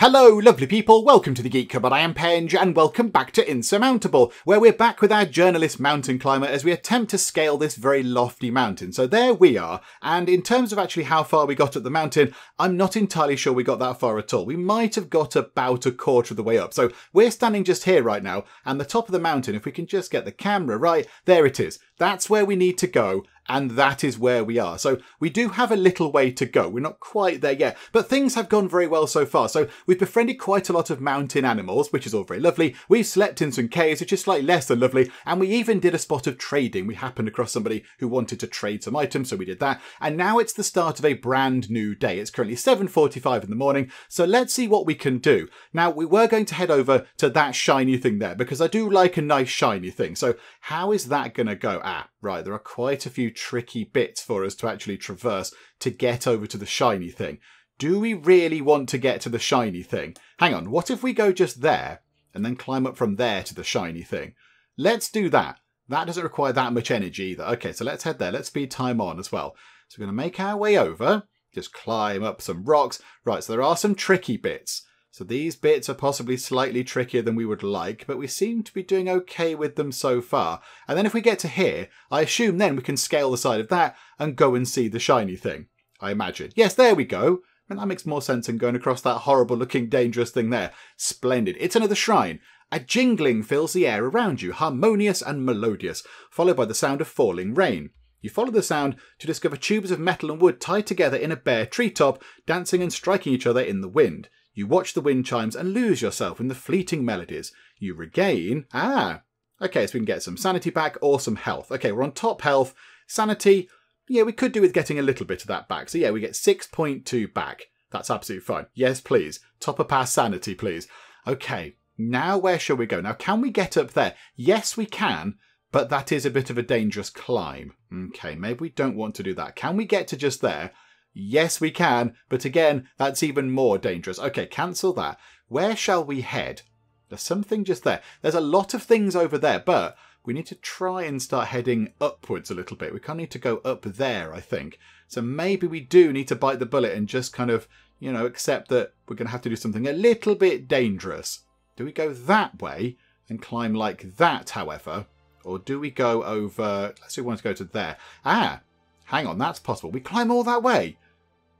Hello, lovely people. Welcome to the Geek Cupboard. I am Penge, and welcome back to Insurmountable, where we're back with our journalist mountain climber as we attempt to scale this very lofty mountain. So there we are. And in terms of actually how far we got up the mountain, I'm not entirely sure we got that far at all. We might have got about a quarter of the way up. So we're standing just here right now, and the top of the mountain, if we can just get the camera right, there it is. That's where we need to go and that is where we are. So we do have a little way to go. We're not quite there yet, but things have gone very well so far. So we've befriended quite a lot of mountain animals, which is all very lovely. We've slept in some caves, which is slightly less than lovely, and we even did a spot of trading. We happened across somebody who wanted to trade some items, so we did that. And now it's the start of a brand new day. It's currently 7:45 in the morning, so let's see what we can do. Now we were going to head over to that shiny thing there because I do like a nice shiny thing. So how is that going to go? Ah, right, there are quite a few tricky bits for us to actually traverse to get over to the shiny thing. Do we really want to get to the shiny thing? Hang on, what if we go just there and then climb up from there to the shiny thing? Let's do that. That doesn't require that much energy either. Okay, so let's head there. Let's speed time on as well. So we're going to make our way over, just climb up some rocks. Right, so there are some tricky bits. So these bits are possibly slightly trickier than we would like, but we seem to be doing okay with them so far. And then if we get to here, I assume then we can scale the side of that and go and see the shiny thing. I imagine. Yes, there we go. And that makes more sense than going across that horrible looking dangerous thing there. Splendid. It's another shrine. A jingling fills the air around you, harmonious and melodious, followed by the sound of falling rain. You follow the sound to discover tubes of metal and wood tied together in a bare treetop, dancing and striking each other in the wind. You watch the wind chimes and lose yourself in the fleeting melodies. You regain. Ah! Okay, so we can get some sanity back or some health. Okay, we're on top health. Sanity, yeah, we could do with getting a little bit of that back. So yeah, we get 6.2 back. That's absolutely fine. Yes, please. Top up our sanity, please. Okay, now where shall we go? Now, can we get up there? Yes, we can, but that is a bit of a dangerous climb. Okay, maybe we don't want to do that. Can we get to just there? Yes, we can, but again, that's even more dangerous. Okay, cancel that. Where shall we head? There's something just there. There's a lot of things over there, but we need to try and start heading upwards a little bit. We kind of need to go up there, I think. So maybe we do need to bite the bullet and just kind of, you know, accept that we're going to have to do something a little bit dangerous. Do we go that way and climb like that, however? Or do we go over... Let's see, we want to go to there. Ah, Hang on, that's possible. We climb all that way.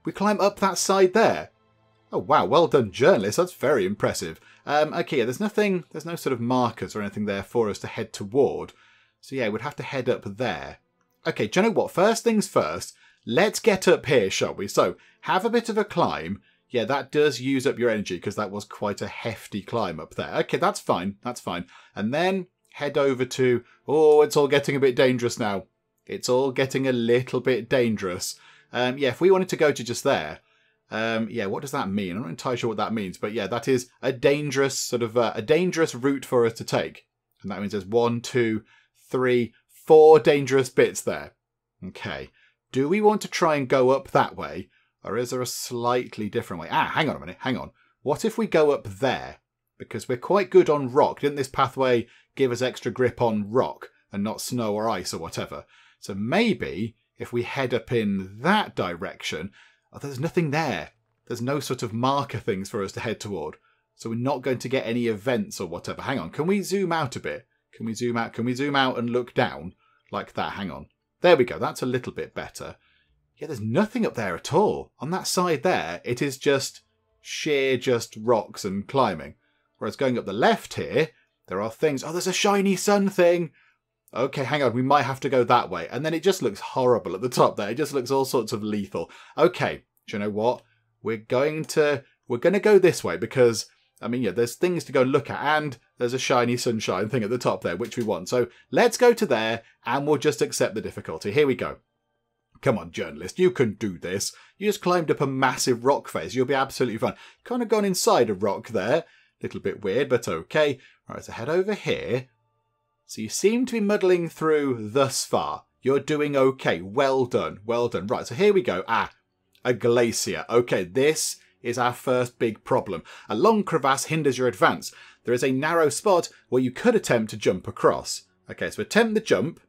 We climb up that side there. Oh wow, well done, journalist. That's very impressive. Um, okay, yeah, there's nothing, there's no sort of markers or anything there for us to head toward. So yeah, we'd have to head up there. Okay, do you know what? First things first, let's get up here, shall we? So, have a bit of a climb. Yeah, that does use up your energy because that was quite a hefty climb up there. Okay, that's fine. That's fine. And then head over to... Oh, it's all getting a bit dangerous now. It's all getting a little bit dangerous. Um, yeah, if we wanted to go to just there, um, yeah, what does that mean? I'm not entirely sure what that means, but yeah, that is a dangerous sort of uh, a dangerous route for us to take. And that means there's one, two, three, four dangerous bits there. Okay. Do we want to try and go up that way, or is there a slightly different way? Ah, hang on a minute, hang on. What if we go up there? Because we're quite good on rock. Didn't this pathway give us extra grip on rock and not snow or ice or whatever? So maybe if we head up in that direction, oh, there's nothing there. There's no sort of marker things for us to head toward. So we're not going to get any events or whatever. Hang on, can we zoom out a bit? Can we zoom out? Can we zoom out and look down like that? Hang on. There we go. That's a little bit better. Yeah, there's nothing up there at all. On that side there, it is just sheer just rocks and climbing. Whereas going up the left here, there are things. Oh, there's a shiny sun thing okay, hang on, we might have to go that way. And then it just looks horrible at the top there. It just looks all sorts of lethal. Okay, do you know what? We're going to we're going to go this way because I mean, yeah, there's things to go and look at, and there's a shiny sunshine thing at the top there, which we want. So let's go to there, and we'll just accept the difficulty. Here we go. Come on, journalist, you can do this. You just climbed up a massive rock face. You'll be absolutely fine. Kind of gone inside a rock there. Little bit weird, but okay. Right, so head over here. So you seem to be muddling through thus far. You're doing okay. Well done. Well done. Right, so here we go. Ah, a glacier. Okay, this is our first big problem. A long crevasse hinders your advance. There is a narrow spot where you could attempt to jump across. Okay, so attempt the jump.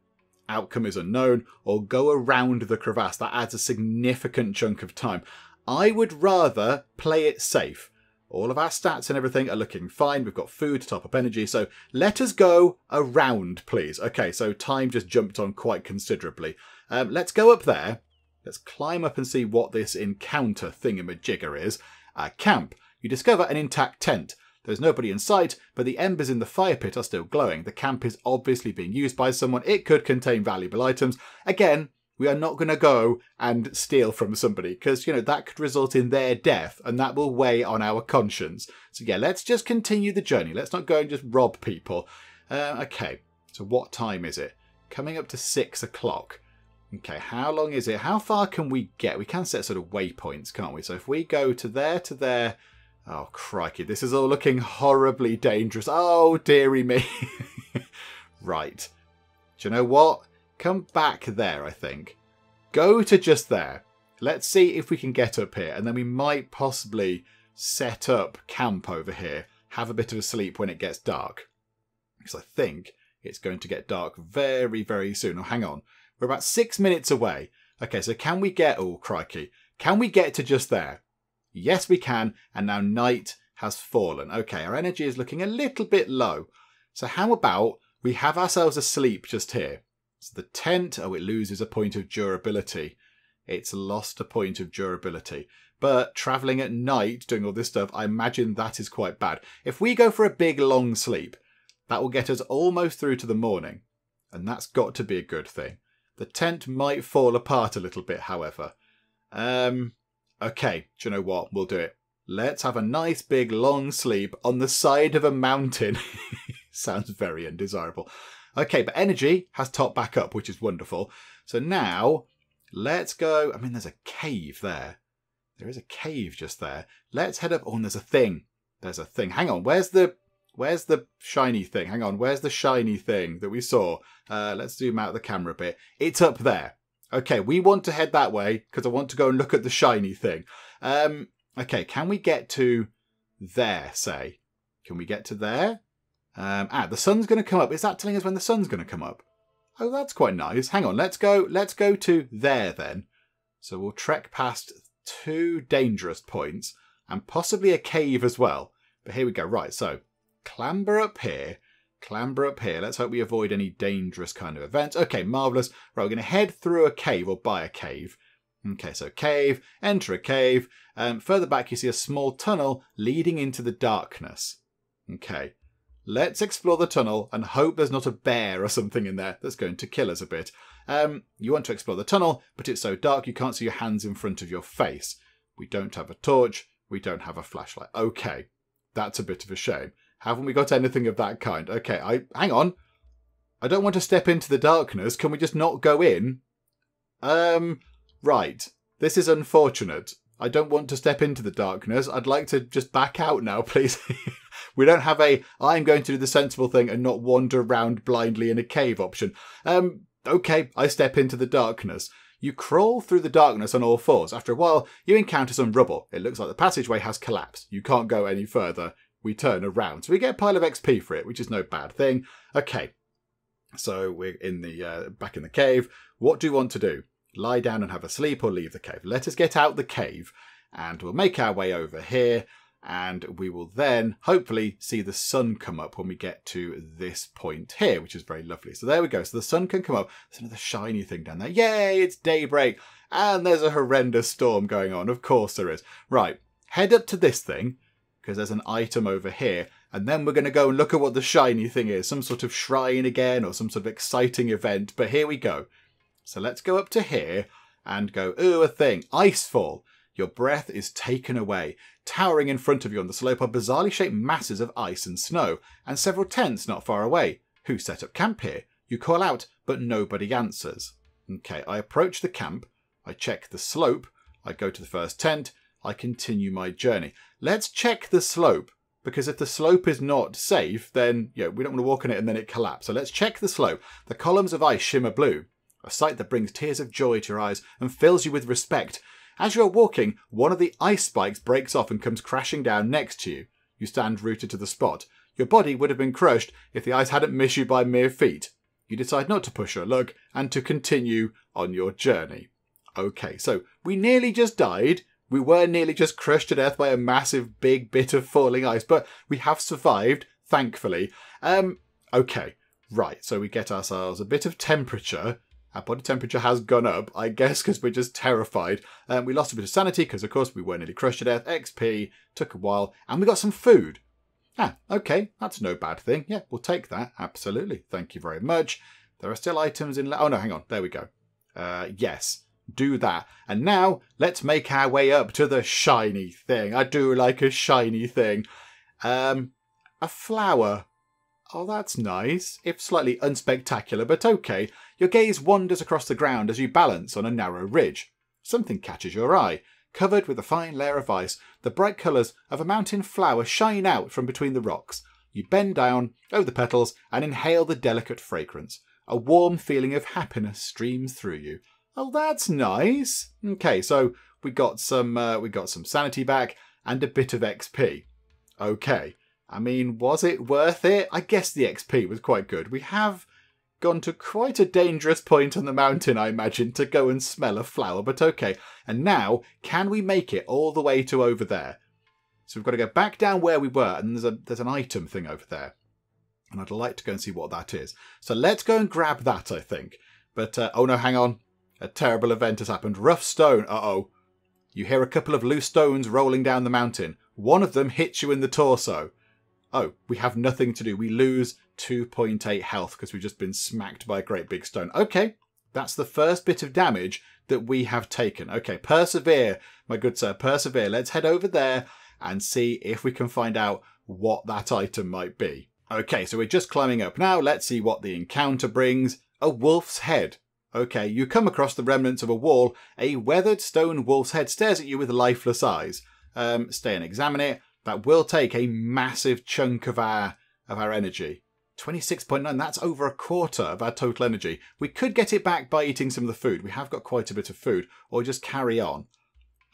Outcome is unknown. Or go around the crevasse. That adds a significant chunk of time. I would rather play it safe. All of our stats and everything are looking fine. We've got food to top up energy. So let us go around, please. Okay, so time just jumped on quite considerably. Um, let's go up there. Let's climb up and see what this encounter thingamajigger is. Uh, camp. You discover an intact tent. There's nobody in sight, but the embers in the fire pit are still glowing. The camp is obviously being used by someone. It could contain valuable items. Again, we are not going to go and steal from somebody because, you know, that could result in their death and that will weigh on our conscience. So, yeah, let's just continue the journey. Let's not go and just rob people. Uh, okay, so what time is it? Coming up to six o'clock. Okay, how long is it? How far can we get? We can set sort of waypoints, can't we? So if we go to there, to there... Oh, crikey, this is all looking horribly dangerous. Oh, dearie me. right. Do you know what? Come back there, I think. Go to just there. Let's see if we can get up here, and then we might possibly set up camp over here, have a bit of a sleep when it gets dark. Because I think it's going to get dark very, very soon. Oh, hang on. We're about six minutes away. Okay, so can we get... Oh, crikey. Can we get to just there? Yes, we can. And now night has fallen. Okay, our energy is looking a little bit low. So how about we have ourselves a sleep just here? So the tent, oh, it loses a point of durability. It's lost a point of durability. But travelling at night, doing all this stuff, I imagine that is quite bad. If we go for a big long sleep, that will get us almost through to the morning. And that's got to be a good thing. The tent might fall apart a little bit, however. Um, okay, do you know what? We'll do it. Let's have a nice big long sleep on the side of a mountain. Sounds very undesirable. Okay, but energy has topped back up, which is wonderful. So now let's go. I mean, there's a cave there. There is a cave just there. Let's head up. Oh, and there's a thing. There's a thing. Hang on. Where's the where's the shiny thing? Hang on. Where's the shiny thing that we saw? Uh, let's zoom out the camera a bit. It's up there. Okay, we want to head that way because I want to go and look at the shiny thing. Um, okay, can we get to there, say? Can we get to there? Um, ah, the sun's going to come up. Is that telling us when the sun's going to come up? Oh, that's quite nice. Hang on, let's go. Let's go to there then. So we'll trek past two dangerous points and possibly a cave as well. But here we go. Right, so clamber up here, clamber up here. Let's hope we avoid any dangerous kind of events. Okay, marvellous. Right, we're going to head through a cave or by a cave. Okay, so cave, enter a cave. Um, further back, you see a small tunnel leading into the darkness. Okay, Let's explore the tunnel and hope there's not a bear or something in there that's going to kill us a bit. Um, you want to explore the tunnel, but it's so dark you can't see your hands in front of your face. We don't have a torch. We don't have a flashlight. Okay, that's a bit of a shame. Haven't we got anything of that kind? Okay, I hang on. I don't want to step into the darkness. Can we just not go in? Um, right. This is unfortunate. I don't want to step into the darkness. I'd like to just back out now, please. we don't have a I'm going to do the sensible thing and not wander around blindly in a cave option. Um, okay, I step into the darkness. You crawl through the darkness on all fours. After a while, you encounter some rubble. It looks like the passageway has collapsed. You can't go any further. We turn around. So we get a pile of XP for it, which is no bad thing. Okay, so we're in the uh, back in the cave. What do you want to do? Lie down and have a sleep or leave the cave. Let us get out the cave and we'll make our way over here and we will then hopefully see the sun come up when we get to this point here, which is very lovely. So there we go. So the sun can come up. There's another shiny thing down there. Yay, it's daybreak. And there's a horrendous storm going on. Of course there is. Right, head up to this thing because there's an item over here. And then we're going to go and look at what the shiny thing is. Some sort of shrine again or some sort of exciting event. But here we go. So let's go up to here and go, ooh, a thing. Icefall. Your breath is taken away. Towering in front of you on the slope are bizarrely shaped masses of ice and snow, and several tents not far away. Who set up camp here? You call out, but nobody answers. Okay, I approach the camp. I check the slope. I go to the first tent. I continue my journey. Let's check the slope because if the slope is not safe, then you know, we don't want to walk on it and then it collapses. So let's check the slope. The columns of ice shimmer blue a sight that brings tears of joy to your eyes and fills you with respect. As you are walking, one of the ice spikes breaks off and comes crashing down next to you. You stand rooted to the spot. Your body would have been crushed if the ice hadn't missed you by mere feet. You decide not to push your luck and to continue on your journey. Okay, so we nearly just died. We were nearly just crushed to death by a massive big bit of falling ice, but we have survived, thankfully. Um, okay, right, so we get ourselves a bit of temperature. Our body temperature has gone up, I guess, because we're just terrified. Um, we lost a bit of sanity because, of course, we were nearly crushed to death. XP took a while, and we got some food. Ah, okay, that's no bad thing. Yeah, we'll take that. Absolutely. Thank you very much. There are still items in. oh no, hang on. There we go. Uh, yes, do that. And now let's make our way up to the shiny thing. I do like a shiny thing. Um, a flower. Oh, that's nice, if slightly unspectacular, but okay. Your gaze wanders across the ground as you balance on a narrow ridge. Something catches your eye. Covered with a fine layer of ice, the bright colours of a mountain flower shine out from between the rocks. You bend down over the petals and inhale the delicate fragrance. A warm feeling of happiness streams through you. Oh, that's nice. Okay, so we got some uh, we got some sanity back and a bit of XP. Okay. I mean, was it worth it? I guess the XP was quite good. We have gone to quite a dangerous point on the mountain, I imagine, to go and smell a flower, but okay. And now, can we make it all the way to over there? So we've got to go back down where we were, and there's a there's an item thing over there. And I'd like to go and see what that is. So let's go and grab that, I think. But, uh, oh no, hang on. A terrible event has happened. Rough stone. Uh-oh. You hear a couple of loose stones rolling down the mountain. One of them hits you in the torso. Oh, we have nothing to do. We lose 2.8 health because we've just been smacked by a great big stone. Okay, that's the first bit of damage that we have taken. Okay, persevere, my good sir, persevere. Let's head over there and see if we can find out what that item might be. Okay, so we're just climbing up now. Let's see what the encounter brings. A wolf's head. Okay, you come across the remnants of a wall. A weathered stone wolf's head stares at you with lifeless eyes. Um, stay and examine it. That will take a massive chunk of our of our energy. 26.9, that's over a quarter of our total energy. We could get it back by eating some of the food. We have got quite a bit of food, or just carry on.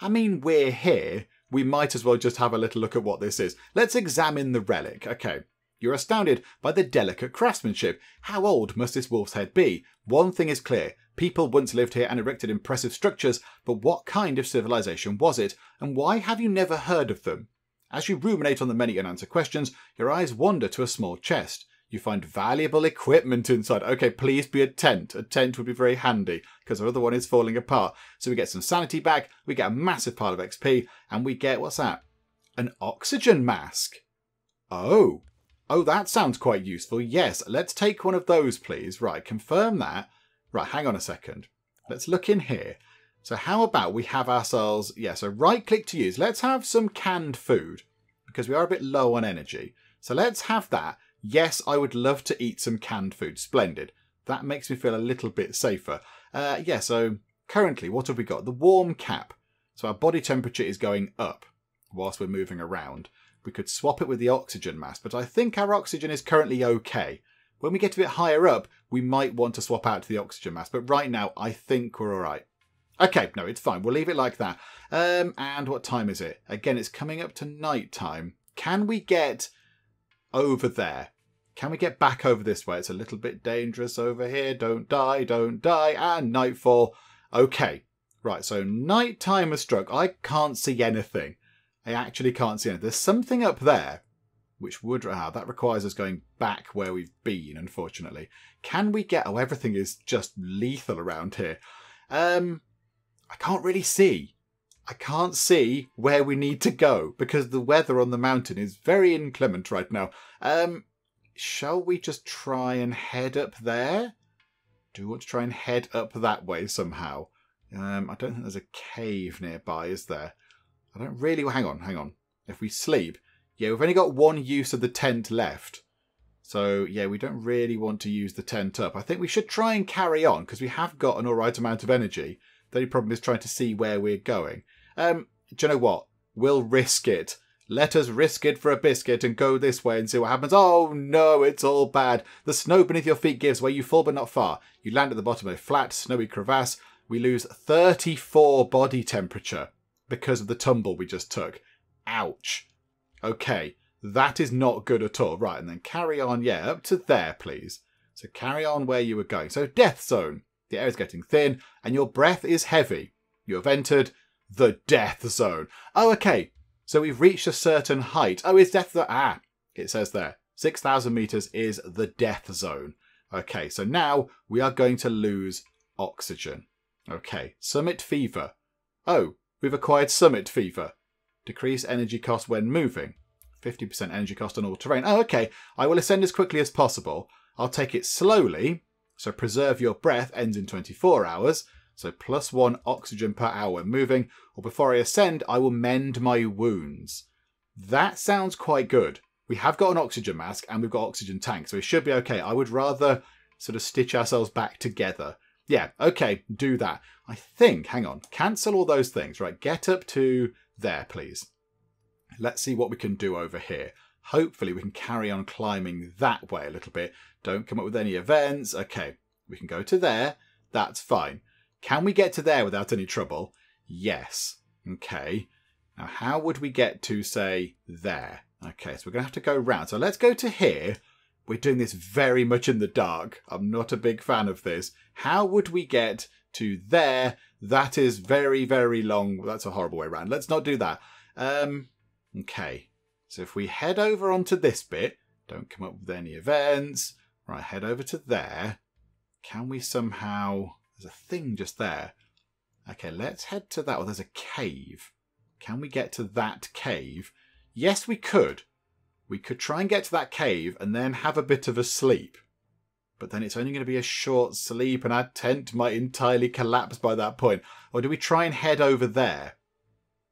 I mean, we're here. We might as well just have a little look at what this is. Let's examine the relic. Okay. You're astounded by the delicate craftsmanship. How old must this wolf's head be? One thing is clear. People once lived here and erected impressive structures, but what kind of civilization was it? And why have you never heard of them? As you ruminate on the many unanswered questions, your eyes wander to a small chest. You find valuable equipment inside. Okay, please be a tent. A tent would be very handy because our other one is falling apart. So we get some sanity back, we get a massive pile of XP, and we get what's that? An oxygen mask. Oh. Oh, that sounds quite useful. Yes, let's take one of those, please. Right, confirm that. Right, hang on a second. Let's look in here. So how about we have ourselves, yeah, so right click to use. Let's have some canned food because we are a bit low on energy. So let's have that. Yes, I would love to eat some canned food. Splendid. That makes me feel a little bit safer. Uh, yeah, so currently, what have we got? The warm cap. So our body temperature is going up whilst we're moving around. We could swap it with the oxygen mask, but I think our oxygen is currently okay. When we get a bit higher up, we might want to swap out to the oxygen mask, but right now, I think we're all right. Okay, no, it's fine. We'll leave it like that. Um, and what time is it? Again, it's coming up to night time. Can we get over there? Can we get back over this way? It's a little bit dangerous over here. Don't die, don't die. And nightfall. Okay. Right, so night time has struck. I can't see anything. I actually can't see anything. There's something up there which would ah, that requires us going back where we've been unfortunately can we get oh everything is just lethal around here um i can't really see i can't see where we need to go because the weather on the mountain is very inclement right now um shall we just try and head up there? Do we want to try and head up that way somehow? Um, I don't think there's a cave nearby, is there? I don't really... Hang on, hang on. If we sleep... Yeah, we've only got one use of the tent left. So, yeah, we don't really want to use the tent up. I think we should try and carry on, because we have got an alright amount of energy. The only problem is trying to see where we're going. Um, do you know what? We'll risk it let us risk it for a biscuit and go this way and see what happens. Oh no, it's all bad. The snow beneath your feet gives way. You fall but not far. You land at the bottom of a flat, snowy crevasse. We lose 34 body temperature because of the tumble we just took. Ouch. Okay, that is not good at all. Right, and then carry on, yeah, up to there, please. So carry on where you were going. So death zone. The air is getting thin and your breath is heavy. You have entered the death zone. Oh, okay. So we've reached a certain height. Oh, is death zone? Ah, it says there. 6,000 meters is the death zone. Okay, so now we are going to lose oxygen. Okay, summit fever. Oh, we've acquired summit fever. Decrease energy cost when moving. 50% energy cost on all terrain. Oh, okay. I will ascend as quickly as possible. I'll take it slowly. So preserve your breath ends in 24 hours. So plus one oxygen per hour moving. Or before I ascend, I will mend my wounds. That sounds quite good. We have got an oxygen mask and we've got oxygen tank, so it should be okay. I would rather sort of stitch ourselves back together. Yeah, okay, do that. I think, hang on, cancel all those things, right? Get up to there, please. Let's see what we can do over here. Hopefully we can carry on climbing that way a little bit. Don't come up with any events. Okay, we can go to there. That's fine. Can we get to there without any trouble? Yes. Okay. Now, how would we get to, say, there? Okay, so we're going to have to go round. So let's go to here. We're doing this very much in the dark. I'm not a big fan of this. How would we get to there? That is very, very long. That's a horrible way around. Let's not do that. Um, okay, so if we head over onto this bit, don't come up with any events. Right, head over to there. Can we somehow... There's a thing just there. Okay, let's head to that. Oh, there's a cave. Can we get to that cave? Yes, we could. We could try and get to that cave and then have a bit of a sleep. But then it's only going to be a short sleep and our tent might entirely collapse by that point. Or do we try and head over there?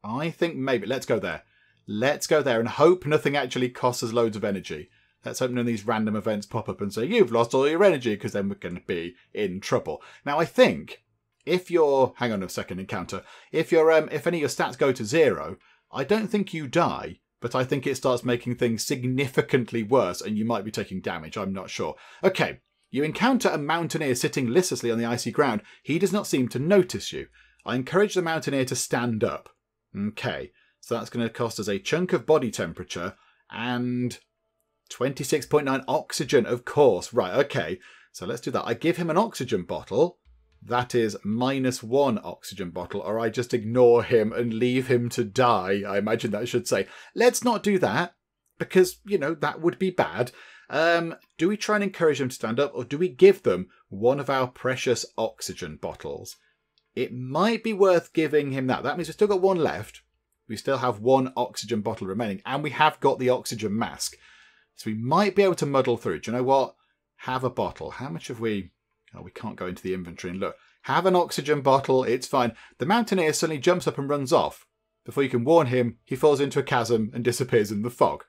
I think maybe. Let's go there. Let's go there and hope nothing actually costs us loads of energy. Let's hope none of these random events pop up and say, you've lost all your energy, because then we're going to be in trouble. Now, I think if your hang on a second encounter, if your um, if any of your stats go to zero, I don't think you die but I think it starts making things significantly worse and you might be taking damage, I'm not sure. Okay, you encounter a mountaineer sitting listlessly on the icy ground. He does not seem to notice you. I encourage the mountaineer to stand up. Okay, so that's going to cost us a chunk of body temperature and 26.9 oxygen, of course. Right, okay, so let's do that. I give him an oxygen bottle that is minus one oxygen bottle, or I just ignore him and leave him to die. I imagine that should say. Let's not do that, because, you know, that would be bad. Um, do we try and encourage them to stand up, or do we give them one of our precious oxygen bottles? It might be worth giving him that. That means we've still got one left. We still have one oxygen bottle remaining, and we have got the oxygen mask. So we might be able to muddle through. Do you know what? Have a bottle. How much have we Oh, we can't go into the inventory and look. Have an oxygen bottle, it's fine. The mountaineer suddenly jumps up and runs off. Before you can warn him, he falls into a chasm and disappears in the fog.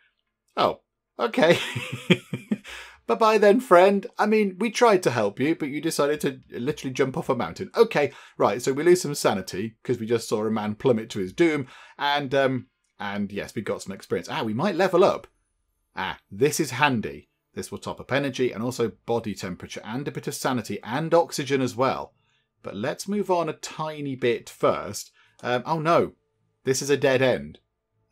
Oh, okay. bye bye then, friend. I mean, we tried to help you, but you decided to literally jump off a mountain. Okay, right, so we lose some sanity because we just saw a man plummet to his doom, and, um, and yes, we got some experience. Ah, we might level up. Ah, this is handy. This will top up energy and also body temperature and a bit of sanity and oxygen as well. But let's move on a tiny bit first. Um, oh no, this is a dead end.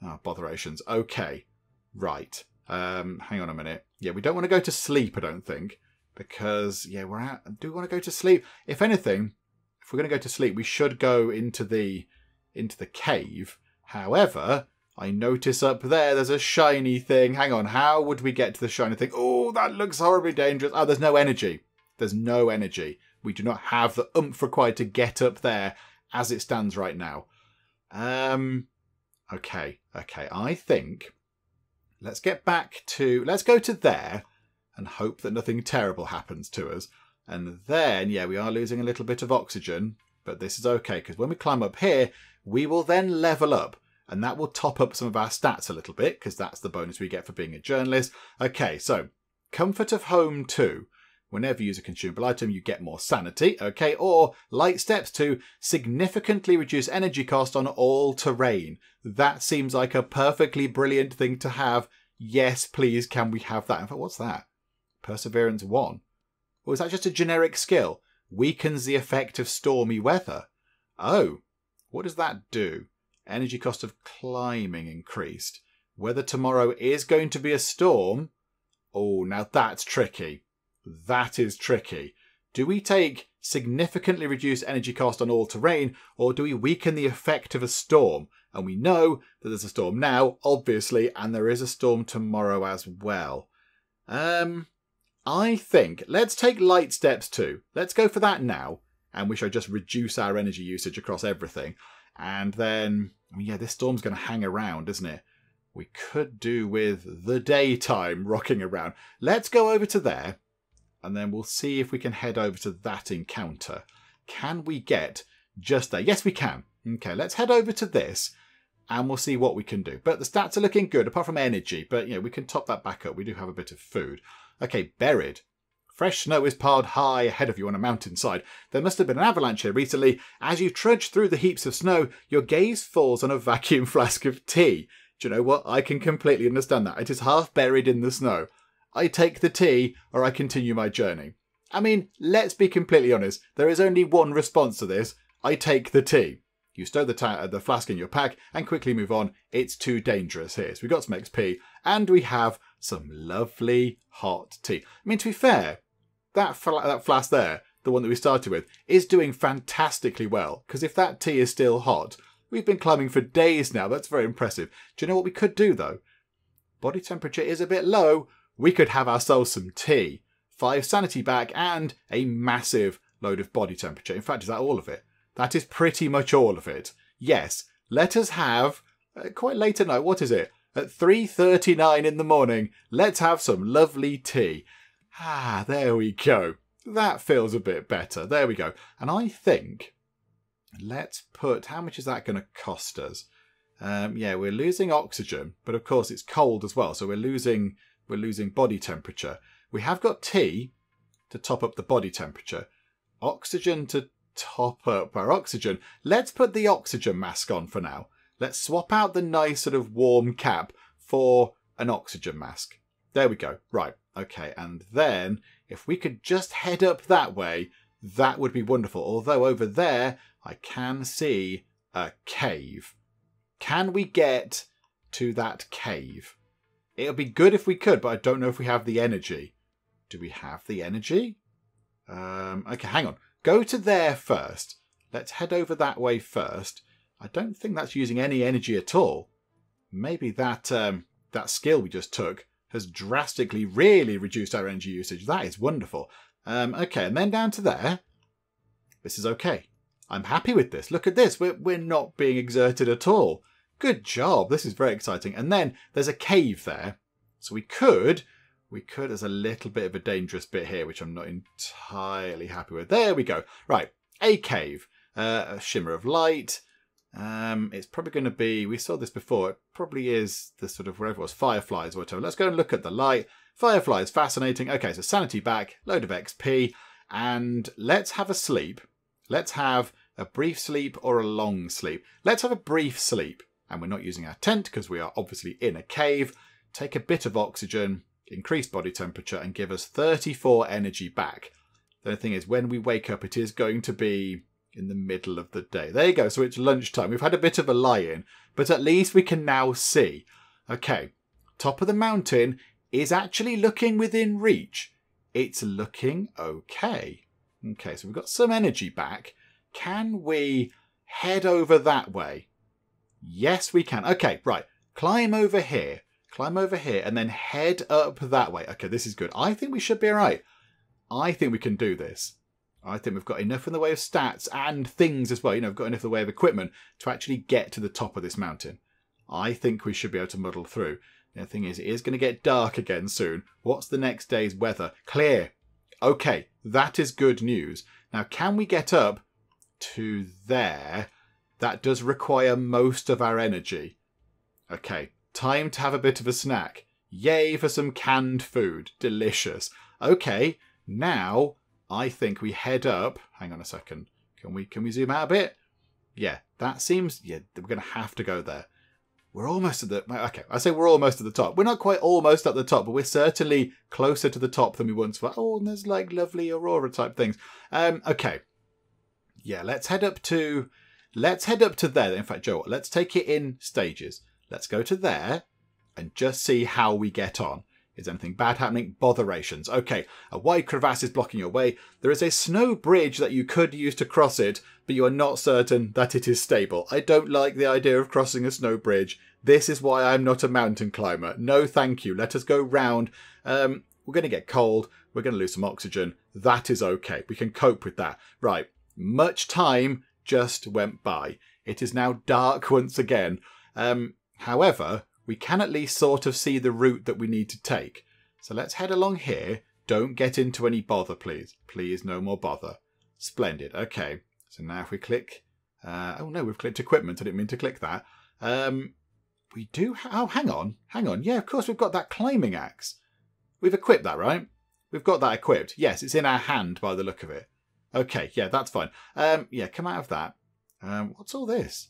Oh, botherations. Okay, right. Um, hang on a minute. Yeah, we don't want to go to sleep, I don't think. Because, yeah, we're out. Do we want to go to sleep? If anything, if we're going to go to sleep, we should go into the into the cave. However, I notice up there there's a shiny thing. Hang on, how would we get to the shiny thing? Oh, that looks horribly dangerous. Oh, there's no energy. There's no energy. We do not have the oomph required to get up there as it stands right now. Um, okay, okay. I think let's get back to, let's go to there and hope that nothing terrible happens to us. And then, yeah, we are losing a little bit of oxygen, but this is okay because when we climb up here, we will then level up and that will top up some of our stats a little bit because that's the bonus we get for being a journalist. Okay, so comfort of home 2. Whenever you use a consumable item, you get more sanity, okay? Or light steps to significantly reduce energy cost on all terrain. That seems like a perfectly brilliant thing to have. Yes, please, can we have that? In fact, what's that? Perseverance 1. Or is that just a generic skill? Weakens the effect of stormy weather. Oh, what does that do? energy cost of climbing increased. Weather tomorrow is going to be a storm, oh, now that's tricky. That is tricky. Do we take significantly reduced energy cost on all terrain, or do we weaken the effect of a storm? And we know that there's a storm now, obviously, and there is a storm tomorrow as well. Um, I think let's take light steps too. Let's go for that now, and we shall just reduce our energy usage across everything. And then, yeah, this storm's going to hang around, isn't it? We could do with the daytime rocking around. Let's go over to there, and then we'll see if we can head over to that encounter. Can we get just there? Yes, we can. Okay, let's head over to this and we'll see what we can do. But the stats are looking good, apart from energy. But, you know, we can top that back up. We do have a bit of food. Okay, buried. Fresh snow is piled high ahead of you on a mountainside. There must have been an avalanche here recently. As you trudge through the heaps of snow, your gaze falls on a vacuum flask of tea. Do you know what? I can completely understand that. It is half buried in the snow. I take the tea or I continue my journey. I mean, let's be completely honest. There is only one response to this. I take the tea. You stow the, the flask in your pack and quickly move on. It's too dangerous here. So we've got some XP and we have some lovely hot tea. I mean, to be fair, that, fl- that flask there, the one that we started with, is doing fantastically well. Because if that tea is still hot, we've been climbing for days now. That's very impressive. Do you know what we could do though? Body temperature is a bit low. We could have ourselves some tea, five sanity back, and a massive load of body temperature. In fact, is that all of it? That is pretty much all of it. Yes, let us have uh, quite late at night. What is it? At 3:39 in the morning, let's have some lovely tea. Ah, there we go. That feels a bit better. There we go. And I think let's put how much is that going to cost us? Um, yeah, we're losing oxygen, but of course it's cold as well, so we're losing we're losing body temperature. We have got tea to top up the body temperature, oxygen to top up our oxygen. Let's put the oxygen mask on for now. Let's swap out the nice sort of warm cap for an oxygen mask. There we go. Right. Okay. And then if we could just head up that way, that would be wonderful. Although over there, I can see a cave. Can we get to that cave? It would be good if we could, but I don't know if we have the energy. Do we have the energy? Um, okay, hang on. Go to there first. Let's head over that way first. I don't think that's using any energy at all. Maybe that um, that skill we just took has drastically really reduced our energy usage. That is wonderful. Um, okay, and then down to there. This is okay. I'm happy with this. Look at this. We're, we're not being exerted at all. Good job. This is very exciting. And then there's a cave there. So we could we could, there's a little bit of a dangerous bit here, which I'm not entirely happy with. There we go. Right, a cave, uh, a shimmer of light. Um, it's probably going to be, we saw this before, it probably is the sort of wherever it was, fireflies or whatever. Let's go and look at the light. Fireflies, fascinating. Okay, so sanity back, load of XP, and let's have a sleep. Let's have a brief sleep or a long sleep. Let's have a brief sleep. And we're not using our tent because we are obviously in a cave. Take a bit of oxygen, increase body temperature, and give us 34 energy back. The only thing is, when we wake up, it is going to be in the middle of the day. There you go. So it's lunchtime. We've had a bit of a lie in, but at least we can now see. Okay, top of the mountain is actually looking within reach. It's looking okay. Okay, so we've got some energy back. Can we head over that way? Yes, we can. Okay, right. Climb over here climb over here, and then head up that way. Okay, this is good. I think we should be alright. I think we can do this. I think we've got enough in the way of stats and things as well. You know, we've got enough in the way of equipment to actually get to the top of this mountain. I think we should be able to muddle through. The thing is, it is going to get dark again soon. What's the next day's weather? Clear. Okay, that is good news. Now, can we get up to there? That does require most of our energy. Okay, Time to have a bit of a snack. Yay for some canned food. Delicious. Okay, now I think we head up. Hang on a second. Can we can we zoom out a bit? Yeah, that seems yeah, we're gonna have to go there. We're almost at the okay, I say we're almost at the top. We're not quite almost at the top, but we're certainly closer to the top than we once were. Oh, and there's like lovely aurora type things. Um, okay. Yeah, let's head up to let's head up to there. In fact, Joe, let's take it in stages. Let's go to there and just see how we get on. Is anything bad happening? Botherations. Okay, a wide crevasse is blocking your way. There is a snow bridge that you could use to cross it, but you are not certain that it is stable. I don't like the idea of crossing a snow bridge. This is why I'm not a mountain climber. No, thank you. Let us go round. Um, we're going to get cold. We're going to lose some oxygen. That is okay. We can cope with that. Right. Much time just went by. It is now dark once again. Um, however, we can at least sort of see the route that we need to take. So let's head along here. Don't get into any bother, please. Please, no more bother. Splendid. Okay. So now if we click... Uh, oh, no, we've clicked equipment. I didn't mean to click that. Um, we do... Oh, hang on. Hang on. Yeah, of course, we've got that climbing axe. We've equipped that, right? We've got that equipped. Yes, it's in our hand by the look of it. Okay, yeah, that's fine. Um, yeah, come out of that. Um, what's all this?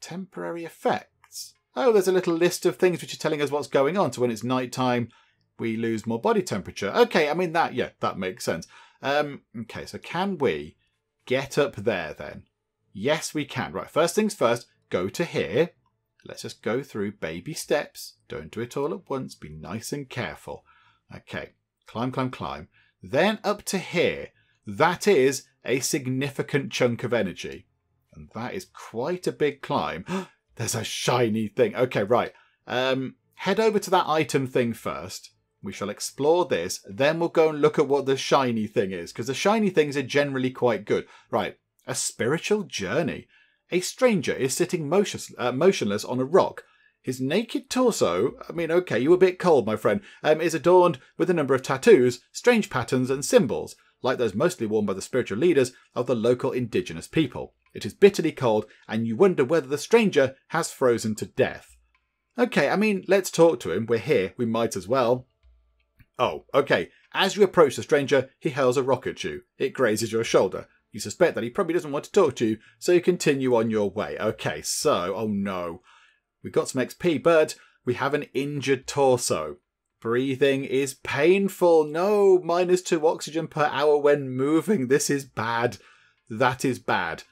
Temporary effects. Oh, there's a little list of things which are telling us what's going on. So when it's night time, we lose more body temperature. Okay, I mean that. Yeah, that makes sense. Um, okay, so can we get up there then? Yes, we can. Right, first things first. Go to here. Let's just go through baby steps. Don't do it all at once. Be nice and careful. Okay, climb, climb, climb. Then up to here. That is a significant chunk of energy. And that is quite a big climb. There's a shiny thing. Okay, right. Um, head over to that item thing first. We shall explore this. Then we'll go and look at what the shiny thing is. Because the shiny things are generally quite good. Right. A spiritual journey. A stranger is sitting motionless, uh, motionless on a rock. His naked torso, I mean, okay, you were a bit cold, my friend, um, is adorned with a number of tattoos, strange patterns, and symbols, like those mostly worn by the spiritual leaders of the local indigenous people. It is bitterly cold, and you wonder whether the stranger has frozen to death. Okay, I mean, let's talk to him. We're here, we might as well. Oh, okay. As you approach the stranger, he hurls a rock at you. It grazes your shoulder. You suspect that he probably doesn't want to talk to you, so you continue on your way. Okay, so, oh no. We got some XP, but we have an injured torso. Breathing is painful. No, minus two oxygen per hour when moving. This is bad. That is bad.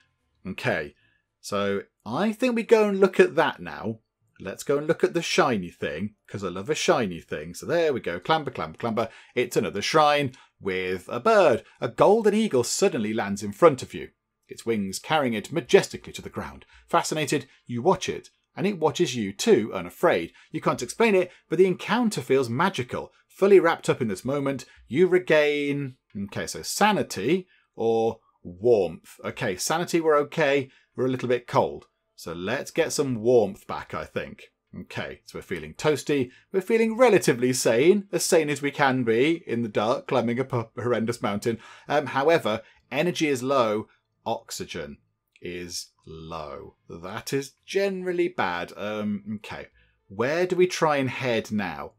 Okay, so I think we go and look at that now. Let's go and look at the shiny thing, because I love a shiny thing. So there we go. Clamber, clamber, clamber. It's another shrine with a bird. A golden eagle suddenly lands in front of you, its wings carrying it majestically to the ground. Fascinated, you watch it and it watches you too, unafraid. You can't explain it, but the encounter feels magical. Fully wrapped up in this moment, you regain. Okay, so sanity or warmth. Okay, sanity, we're okay. We're a little bit cold. So let's get some warmth back, I think. Okay, so we're feeling toasty. We're feeling relatively sane, as sane as we can be in the dark, climbing up a horrendous mountain. Um, however, energy is low, oxygen is low. That is generally bad. Um, okay. Where do we try and head now?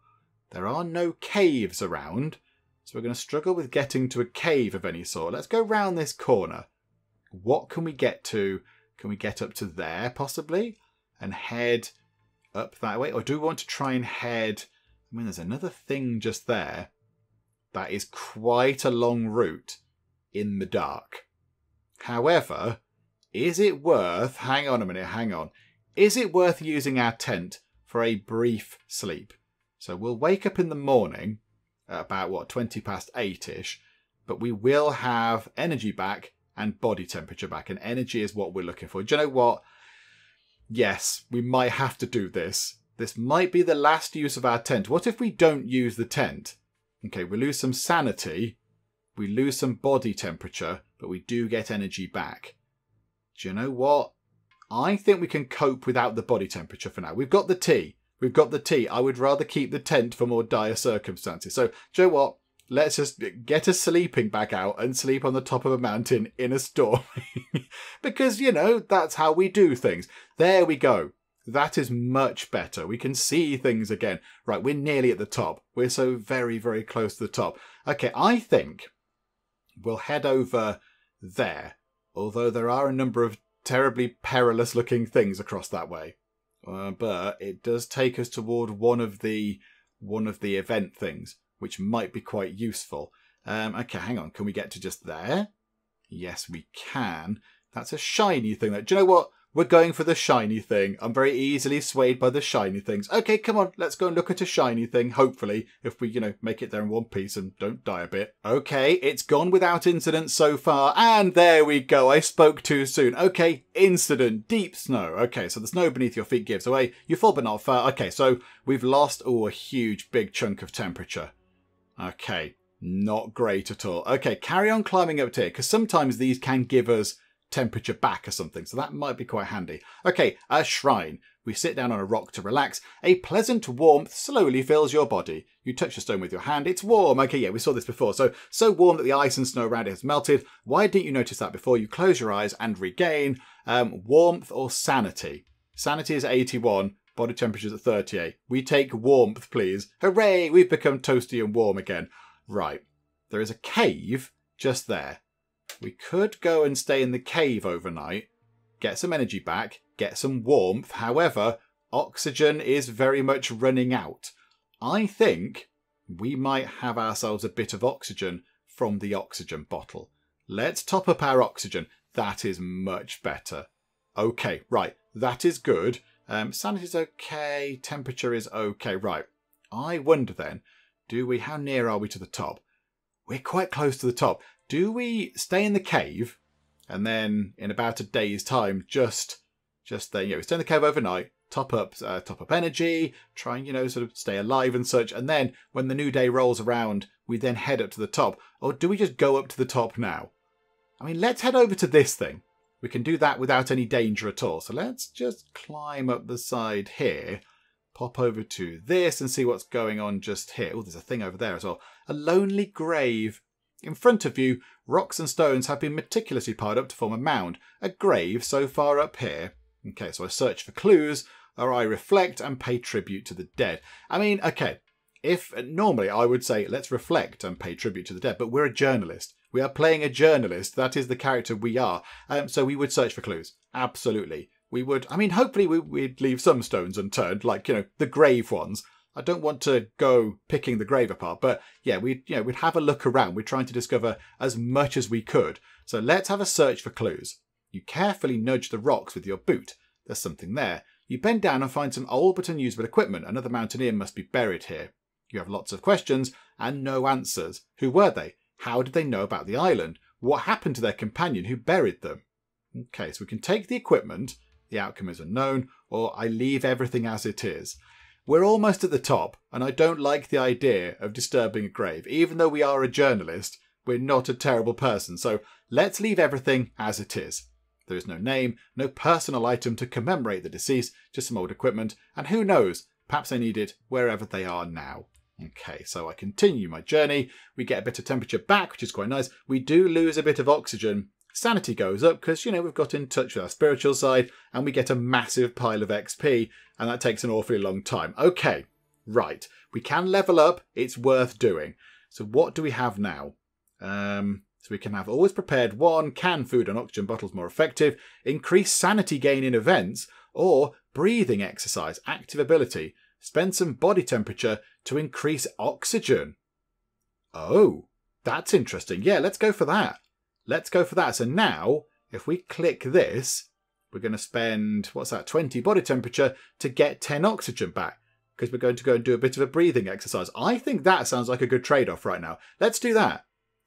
There are no caves around, so we're going to struggle with getting to a cave of any sort. Let's go round this corner. What can we get to? Can we get up to there, possibly? And head up that way? Or do we want to try and head... I mean, there's another thing just there. That is quite a long route in the dark. However, is it worth, hang on a minute, hang on. Is it worth using our tent for a brief sleep? So we'll wake up in the morning at about what, 20 past 8 ish, but we will have energy back and body temperature back. And energy is what we're looking for. Do you know what? Yes, we might have to do this. This might be the last use of our tent. What if we don't use the tent? Okay, we lose some sanity, we lose some body temperature, but we do get energy back do you know what? I think we can cope without the body temperature for now. We've got the tea. We've got the tea. I would rather keep the tent for more dire circumstances. So, do you know what? Let's just get a sleeping bag out and sleep on the top of a mountain in a storm. because, you know, that's how we do things. There we go. That is much better. We can see things again. Right, we're nearly at the top. We're so very, very close to the top. Okay, I think we'll head over there although there are a number of terribly perilous looking things across that way. Uh, but it does take us toward one of the one of the event things, which might be quite useful. Um, okay, hang on. Can we get to just there? Yes, we can. That's a shiny thing. That do you know what? We're going for the shiny thing. I'm very easily swayed by the shiny things. Okay, come on, let's go and look at a shiny thing, hopefully, if we, you know, make it there in one piece and don't die a bit. Okay, it's gone without incident so far, and there we go. I spoke too soon. Okay, incident, deep snow. Okay, so the snow beneath your feet gives away. You fall but uh, not far. Okay, so we've lost, oh, a huge big chunk of temperature. Okay, not great at all. Okay, carry on climbing up here, because sometimes these can give us temperature back or something, so that might be quite handy. Okay, a shrine. We sit down on a rock to relax. A pleasant warmth slowly fills your body. You touch a stone with your hand. It's warm. Okay, yeah, we saw this before. So, so warm that the ice and snow around it has melted. Why didn't you notice that before? You close your eyes and regain um, warmth or sanity. Sanity is 81. Body temperature is at 38. We take warmth, please. Hooray! We've become toasty and warm again. Right. There is a cave just there. We could go and stay in the cave overnight, get some energy back, get some warmth. However, oxygen is very much running out. I think we might have ourselves a bit of oxygen from the oxygen bottle. Let's top up our oxygen. That is much better. Okay, right. That is good. Um, sanity is okay. Temperature is okay. Right. I wonder then, do we, how near are we to the top? We're quite close to the top do we stay in the cave and then in about a day's time just just then you know stay in the cave overnight top up uh, top up energy try and you know sort of stay alive and such and then when the new day rolls around we then head up to the top? Or do we just go up to the top now? I mean let's head over to this thing. We can do that without any danger at all. So let's just climb up the side here pop over to this and see what's going on just here. Oh there's a thing over there as well. A lonely grave in front of you, rocks and stones have been meticulously piled up to form a mound, a grave so far up here. Okay, so I search for clues, or I reflect and pay tribute to the dead. I mean, okay, if normally I would say let's reflect and pay tribute to the dead, but we're a journalist. We are playing a journalist. That is the character we are. Um, so we would search for clues. Absolutely. We would, I mean, hopefully we, would leave some stones unturned, like, you know, the grave ones. I don't want to go picking the grave apart, but yeah, we you know we'd have a look around. We're trying to discover as much as we could. So let's have a search for clues. You carefully nudge the rocks with your boot. There's something there. You bend down and find some old but unusable equipment. Another mountaineer must be buried here. You have lots of questions and no answers. Who were they? How did they know about the island? What happened to their companion who buried them? Okay, so we can take the equipment, the outcome is unknown, or I leave everything as it is. We're almost at the top, and I don't like the idea of disturbing a grave. Even though we are a journalist, we're not a terrible person, so let's leave everything as it is. There is no name, no personal item to commemorate the deceased, just some old equipment, and who knows, perhaps they need it wherever they are now. Okay, so I continue my journey. We get a bit of temperature back, which is quite nice. We do lose a bit of oxygen, sanity goes up because, you know, we've got in touch with our spiritual side and we get a massive pile of XP and that takes an awfully long time. Okay, right. We can level up. It's worth doing. So what do we have now? Um, so we can have always prepared one, can food and oxygen bottles more effective, increase sanity gain in events, or breathing exercise, active ability, spend some body temperature to increase oxygen. Oh, that's interesting. Yeah, let's go for that. Let's go for that. So now, if we click this, we're going to spend, what's that, 20 body temperature to get 10 oxygen back because we're going to go and do a bit of a breathing exercise. I think that sounds like a good trade off right now. Let's do that.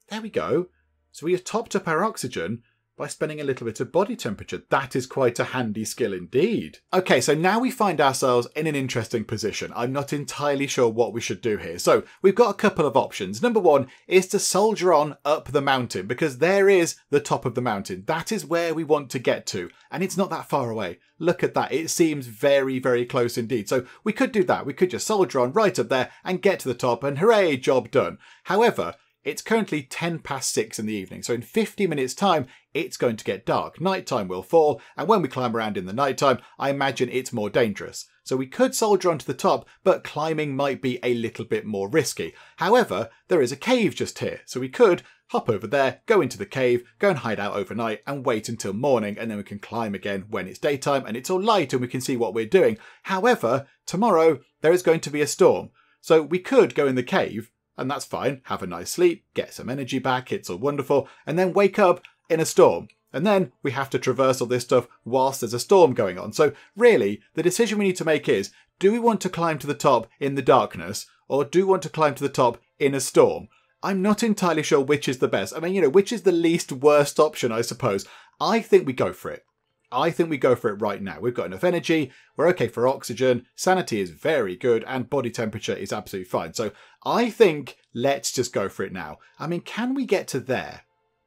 There we go. So we have topped up our oxygen by spending a little bit of body temperature. That is quite a handy skill indeed. Okay, so now we find ourselves in an interesting position. I'm not entirely sure what we should do here. So we've got a couple of options. Number one is to soldier on up the mountain because there is the top of the mountain. That is where we want to get to. And it's not that far away. Look at that. It seems very, very close indeed. So we could do that. We could just soldier on right up there and get to the top and hooray, job done. However, it's currently 10 past 6 in the evening, so in 50 minutes' time, it's going to get dark. Nighttime will fall, and when we climb around in the nighttime, I imagine it's more dangerous. So we could soldier onto the top, but climbing might be a little bit more risky. However, there is a cave just here, so we could hop over there, go into the cave, go and hide out overnight, and wait until morning, and then we can climb again when it's daytime and it's all light and we can see what we're doing. However, tomorrow there is going to be a storm. So we could go in the cave, and that's fine. Have a nice sleep, get some energy back, it's all wonderful, and then wake up in a storm. And then we have to traverse all this stuff whilst there's a storm going on. So, really, the decision we need to make is do we want to climb to the top in the darkness or do we want to climb to the top in a storm? I'm not entirely sure which is the best. I mean, you know, which is the least worst option, I suppose. I think we go for it. I think we go for it right now. We've got enough energy, we're okay for oxygen, sanity is very good, and body temperature is absolutely fine. So I think let's just go for it now. I mean, can we get to there?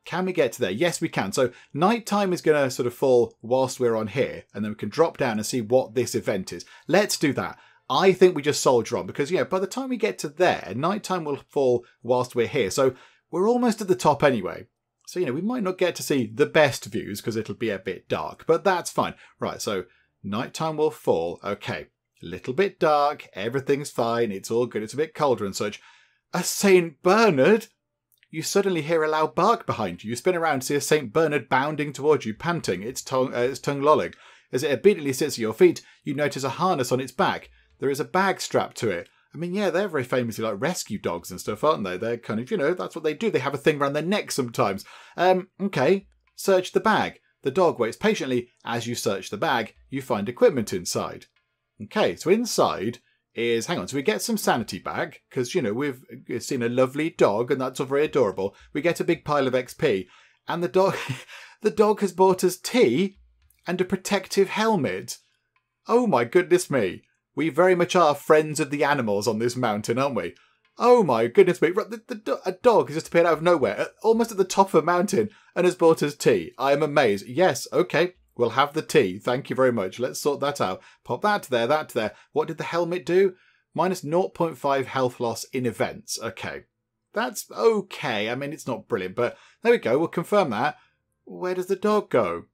Can we get to there? Yes, we can. So nighttime is going to sort of fall whilst we're on here, and then we can drop down and see what this event is. Let's do that. I think we just soldier on because, yeah, by the time we get to there, nighttime will fall whilst we're here. So we're almost at the top anyway. So, you know, we might not get to see the best views because it'll be a bit dark, but that's fine. Right, so nighttime will fall. Okay, a little bit dark, everything's fine, it's all good, it's a bit colder and such. A St. Bernard? You suddenly hear a loud bark behind you. You spin around to see a St. Bernard bounding towards you, panting, its tongue, uh, its tongue lolling. As it obediently sits at your feet, you notice a harness on its back. There is a bag strapped to it. I mean, yeah, they're very famously like rescue dogs and stuff, aren't they? They're kind of, you know, that's what they do. They have a thing around their neck sometimes. Um, okay, search the bag. The dog waits patiently. As you search the bag, you find equipment inside. Okay, so inside is, hang on, so we get some sanity back, because, you know, we've seen a lovely dog, and that's all very adorable. We get a big pile of XP, and the dog, the dog has bought us tea and a protective helmet. Oh my goodness me. We very much are friends of the animals on this mountain, aren't we? Oh my goodness me! The, the, a dog has just appeared out of nowhere, uh, almost at the top of a mountain, and has brought us tea. I am amazed. Yes, okay, we'll have the tea. Thank you very much. Let's sort that out. Pop that there, that there. What did the helmet do? Minus 0.5 health loss in events. Okay, that's okay. I mean, it's not brilliant, but there we go. We'll confirm that. Where does the dog go?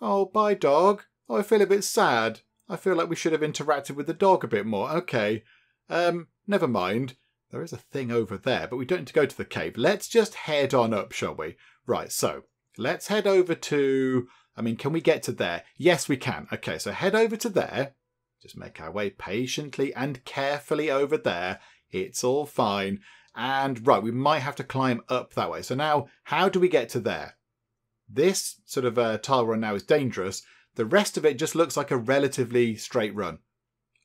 Oh, bye, dog. Oh, I feel a bit sad. I feel like we should have interacted with the dog a bit more. Okay. Um, never mind. There is a thing over there, but we don't need to go to the cave. Let's just head on up, shall we? Right, so let's head over to. I mean, can we get to there? Yes, we can. Okay, so head over to there. Just make our way patiently and carefully over there. It's all fine. And right, we might have to climb up that way. So now, how do we get to there? This sort of uh, tile run now is dangerous the rest of it just looks like a relatively straight run.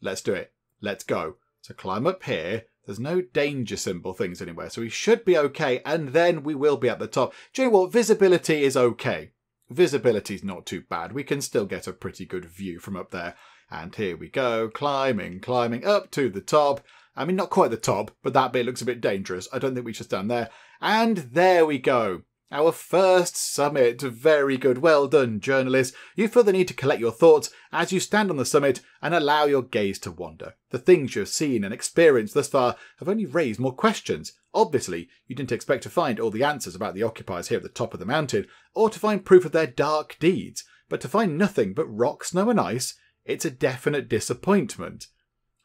Let's do it. Let's go. So climb up here. There's no danger symbol things anywhere, so we should be okay, and then we will be at the top. Do you know what? Visibility is okay. Visibility's not too bad. We can still get a pretty good view from up there. And here we go, climbing, climbing up to the top. I mean, not quite the top, but that bit looks a bit dangerous. I don't think we should stand there. And there we go. Our first summit. Very good. Well done, journalist. You further need to collect your thoughts as you stand on the summit and allow your gaze to wander. The things you've seen and experienced thus far have only raised more questions. Obviously, you didn't expect to find all the answers about the occupiers here at the top of the mountain, or to find proof of their dark deeds, but to find nothing but rock, snow, and ice, it's a definite disappointment.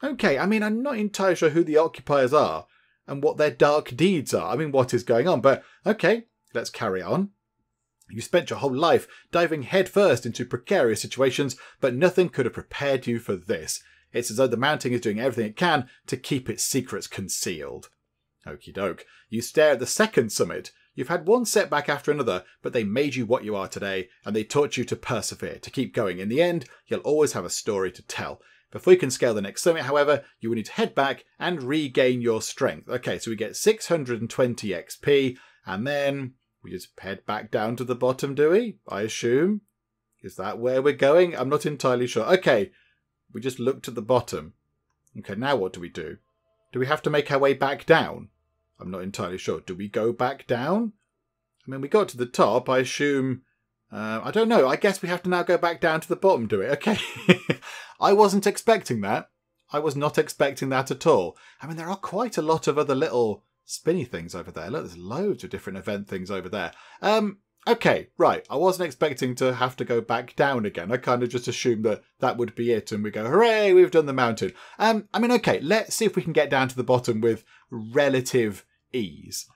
Okay, I mean, I'm not entirely sure who the occupiers are and what their dark deeds are. I mean, what is going on, but okay, Let's carry on. You spent your whole life diving headfirst into precarious situations, but nothing could have prepared you for this. It's as though the mountain is doing everything it can to keep its secrets concealed. Okie doke. You stare at the second summit. You've had one setback after another, but they made you what you are today, and they taught you to persevere, to keep going. In the end, you'll always have a story to tell. Before you can scale the next summit, however, you will need to head back and regain your strength. Okay, so we get 620 XP, and then we just head back down to the bottom, do we? I assume. Is that where we're going? I'm not entirely sure. Okay, we just looked at the bottom. Okay, now what do we do? Do we have to make our way back down? I'm not entirely sure. Do we go back down? I mean, we got to the top. I assume. Uh, I don't know. I guess we have to now go back down to the bottom, do it? Okay. I wasn't expecting that. I was not expecting that at all. I mean, there are quite a lot of other little spinny things over there. Look, there's loads of different event things over there. Um, okay, right. I wasn't expecting to have to go back down again. I kind of just assumed that that would be it, and we go, hooray, we've done the mountain. Um, I mean, okay, let's see if we can get down to the bottom with relative ease.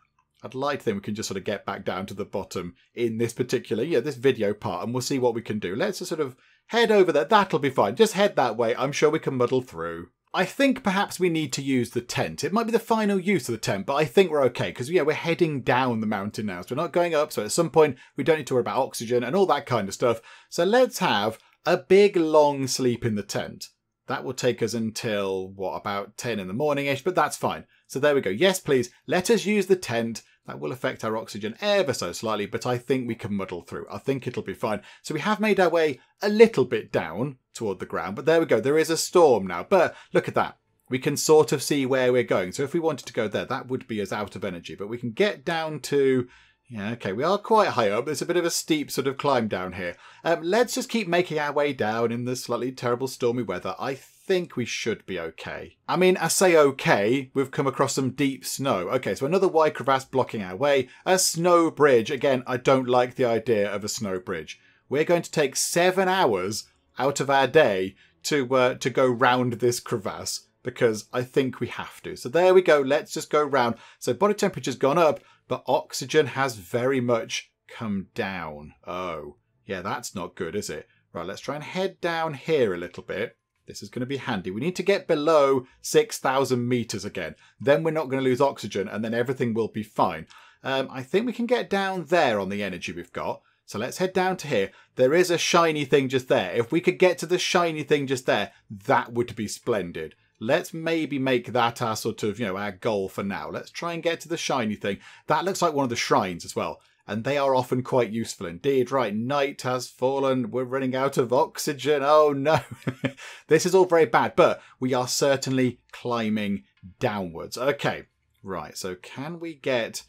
I'd like to think we can just sort of get back down to the bottom in this particular, yeah, this video part, and we'll see what we can do. Let's just sort of head over there. That'll be fine. Just head that way. I'm sure we can muddle through. I think perhaps we need to use the tent. It might be the final use of the tent, but I think we're okay because yeah, we're heading down the mountain now. So we're not going up. So at some point we don't need to worry about oxygen and all that kind of stuff. So let's have a big long sleep in the tent. That will take us until what about 10 in the morning ish, but that's fine. So there we go. Yes, please let us use the tent. That will affect our oxygen ever so slightly, but I think we can muddle through. I think it'll be fine. So we have made our way a little bit down toward the ground, but there we go. There is a storm now, but look at that. We can sort of see where we're going. So if we wanted to go there, that would be us out of energy, but we can get down to yeah, okay, we are quite high up. There's a bit of a steep sort of climb down here. Um, let's just keep making our way down in the slightly terrible stormy weather. I think we should be okay. I mean, I say okay, we've come across some deep snow. Okay, so another wide crevasse blocking our way. A snow bridge. Again, I don't like the idea of a snow bridge. We're going to take seven hours out of our day to uh, to go round this crevasse because I think we have to. So there we go. Let's just go round. So body temperature's gone up, but oxygen has very much come down. Oh, yeah, that's not good, is it? Right, let's try and head down here a little bit. This is going to be handy. We need to get below 6,000 meters again. Then we're not going to lose oxygen and then everything will be fine. Um, I think we can get down there on the energy we've got. So let's head down to here. There is a shiny thing just there. If we could get to the shiny thing just there, that would be splendid. Let's maybe make that our sort of, you know, our goal for now. Let's try and get to the shiny thing. That looks like one of the shrines as well and they are often quite useful indeed. Right, night has fallen, we're running out of oxygen. Oh no, this is all very bad, but we are certainly climbing downwards. Okay, right, so can we get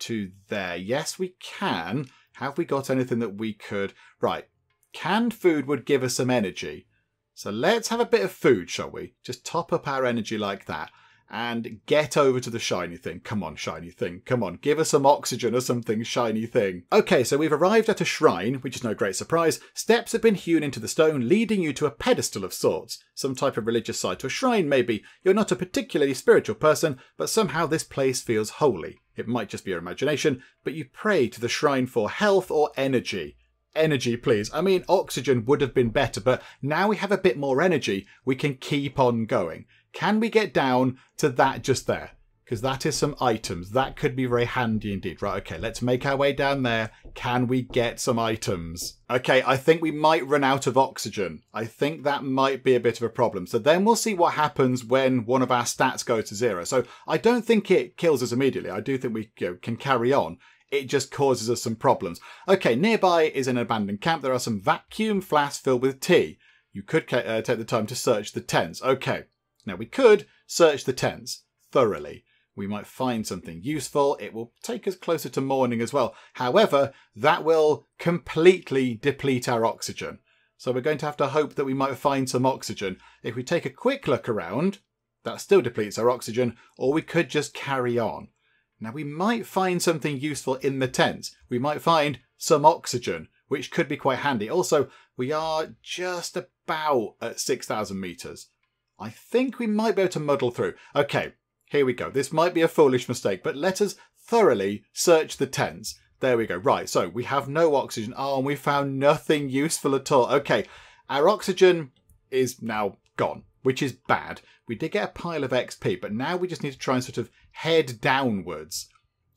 to there? Yes, we can. Have we got anything that we could? Right, canned food would give us some energy. So let's have a bit of food, shall we? Just top up our energy like that and get over to the shiny thing. Come on, shiny thing. Come on, give us some oxygen or something, shiny thing. Okay, so we've arrived at a shrine, which is no great surprise. Steps have been hewn into the stone, leading you to a pedestal of sorts. Some type of religious site or shrine, maybe. You're not a particularly spiritual person, but somehow this place feels holy. It might just be your imagination, but you pray to the shrine for health or energy energy, please. I mean, oxygen would have been better, but now we have a bit more energy, we can keep on going. Can we get down to that just there? Because that is some items. That could be very handy indeed. Right, okay, let's make our way down there. Can we get some items? Okay, I think we might run out of oxygen. I think that might be a bit of a problem. So then we'll see what happens when one of our stats go to zero. So I don't think it kills us immediately. I do think we you know, can carry on it just causes us some problems. Okay, nearby is an abandoned camp. There are some vacuum flasks filled with tea. You could uh, take the time to search the tents. Okay, now we could search the tents thoroughly. We might find something useful. It will take us closer to morning as well. However, that will completely deplete our oxygen. So we're going to have to hope that we might find some oxygen. If we take a quick look around, that still depletes our oxygen, or we could just carry on. Now we might find something useful in the tents. We might find some oxygen, which could be quite handy. Also, we are just about at 6,000 meters. I think we might be able to muddle through. Okay, here we go. This might be a foolish mistake, but let us thoroughly search the tents. There we go. Right, so we have no oxygen. Oh, and we found nothing useful at all. Okay, our oxygen is now gone, which is bad. We did get a pile of XP, but now we just need to try and sort of head downwards.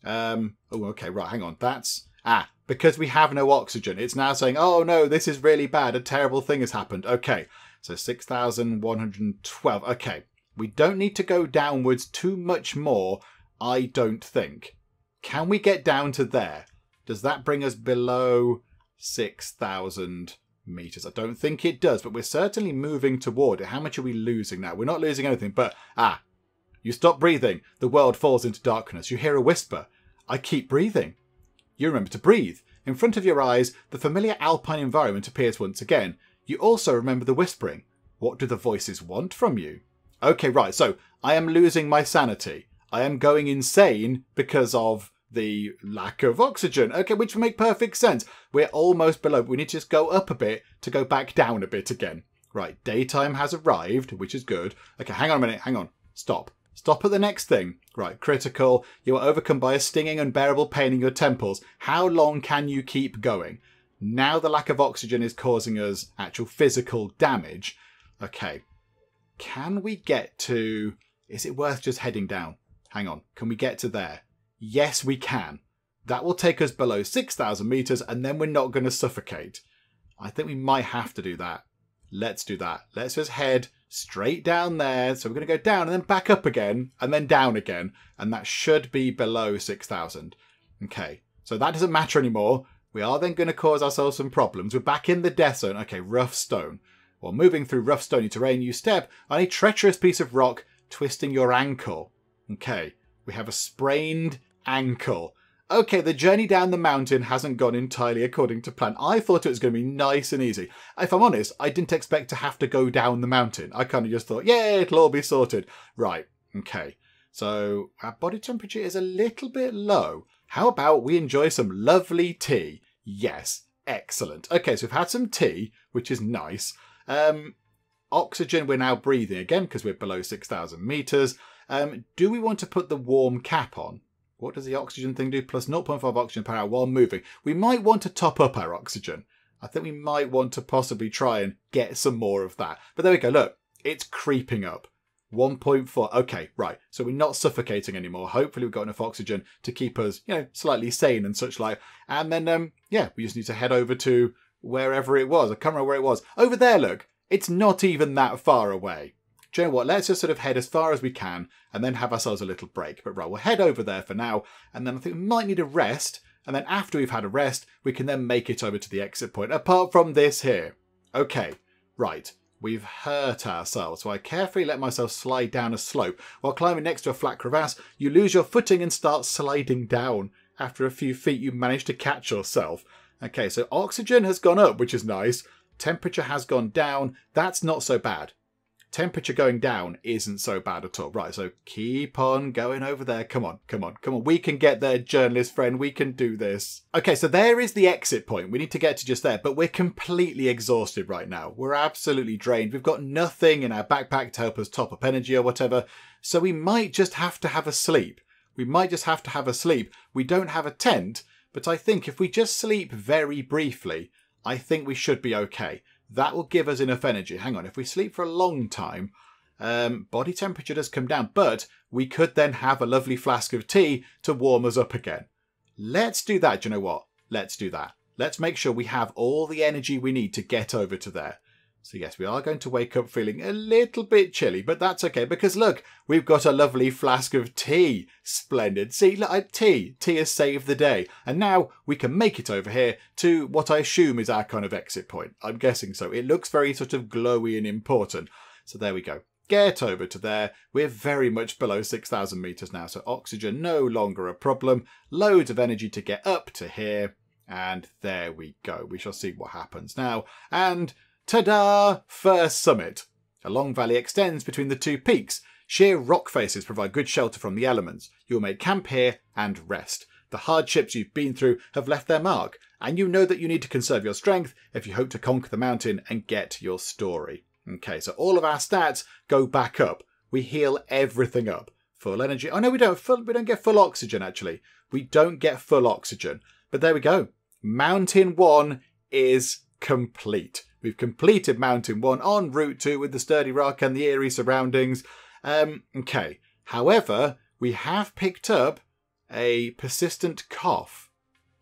Um, oh, okay, right, hang on. That's... Ah, because we have no oxygen. It's now saying, oh no, this is really bad. A terrible thing has happened. Okay, so 6,112. Okay, we don't need to go downwards too much more, I don't think. Can we get down to there? Does that bring us below 6,000 meters? I don't think it does, but we're certainly moving toward it. How much are we losing now? We're not losing anything, but ah, you stop breathing. The world falls into darkness. You hear a whisper. I keep breathing. You remember to breathe. In front of your eyes, the familiar alpine environment appears once again. You also remember the whispering. What do the voices want from you? Okay, right, so I am losing my sanity. I am going insane because of the lack of oxygen. Okay, which would make perfect sense. We're almost below. We need to just go up a bit to go back down a bit again. Right, daytime has arrived, which is good. Okay, hang on a minute, hang on. Stop. Stop at the next thing. Right, critical. You are overcome by a stinging, unbearable pain in your temples. How long can you keep going? Now the lack of oxygen is causing us actual physical damage. Okay. can we get to... Is it worth just heading down? Hang on. Can we get to there? Yes, we can. That will take us below 6,000 meters and then we're not going to suffocate. I think we might have to do that. Let's do that. Let's just head straight down there. So we're going to go down and then back up again and then down again. And that should be below 6,000. Okay, so that doesn't matter anymore. We are then going to cause ourselves some problems. We're back in the death zone. Okay, rough stone. While moving through rough stony terrain, you step on a treacherous piece of rock, twisting your ankle. Okay, we have a sprained ankle. Okay, the journey down the mountain hasn't gone entirely according to plan. I thought it was going to be nice and easy. If I'm honest, I didn't expect to have to go down the mountain. I kind of just thought, yeah, it'll all be sorted. Right, okay. So our body temperature is a little bit low. How about we enjoy some lovely tea? Yes, excellent. Okay, so we've had some tea, which is nice. Um, oxygen, we're now breathing again because we're below 6,000 meters. Um, do we want to put the warm cap on? What does the oxygen thing do? Plus 0.5 oxygen per hour while moving. We might want to top up our oxygen. I think we might want to possibly try and get some more of that. But there we go. Look, it's creeping up. 1.4. Okay, right. So we're not suffocating anymore. Hopefully we've got enough oxygen to keep us, you know, slightly sane and such like. And then, um, yeah, we just need to head over to wherever it was. I can't remember where it was. Over there, look. It's not even that far away do you know what? Let's just sort of head as far as we can and then have ourselves a little break. But right, we'll head over there for now. And then I think we might need a rest. And then after we've had a rest, we can then make it over to the exit point. Apart from this here. Okay, right. We've hurt ourselves, so I carefully let myself slide down a slope. While climbing next to a flat crevasse, you lose your footing and start sliding down. After a few feet, you manage to catch yourself. Okay, so oxygen has gone up, which is nice. Temperature has gone down. That's not so bad temperature going down isn't so bad at all. Right, so keep on going over there. Come on, come on, come on. We can get there, journalist friend. We can do this. Okay, so there is the exit point. We need to get to just there, but we're completely exhausted right now. We're absolutely drained. We've got nothing in our backpack to help us top up energy or whatever. So we might just have to have a sleep. We might just have to have a sleep. We don't have a tent, but I think if we just sleep very briefly, I think we should be okay. That will give us enough energy. Hang on, if we sleep for a long time, um, body temperature does come down, but we could then have a lovely flask of tea to warm us up again. Let's do that. Do you know what? Let's do that. Let's make sure we have all the energy we need to get over to there. So yes, we are going to wake up feeling a little bit chilly, but that's okay because look, we've got a lovely flask of tea. Splendid. See, look, tea. Tea has saved the day. And now we can make it over here to what I assume is our kind of exit point. I'm guessing so. It looks very sort of glowy and important. So there we go. Get over to there. We're very much below 6,000 meters now, so oxygen no longer a problem. Loads of energy to get up to here. And there we go. We shall see what happens now. And Ta-da! First summit. A long valley extends between the two peaks. Sheer rock faces provide good shelter from the elements. You'll make camp here and rest. The hardships you've been through have left their mark, and you know that you need to conserve your strength if you hope to conquer the mountain and get your story. Okay, so all of our stats go back up. We heal everything up. Full energy. Oh no, we don't. Full, we don't get full oxygen actually. We don't get full oxygen. But there we go. Mountain one is complete. We've completed Mountain 1 on Route 2 with the sturdy rock and the eerie surroundings. Um, okay. However, we have picked up a persistent cough.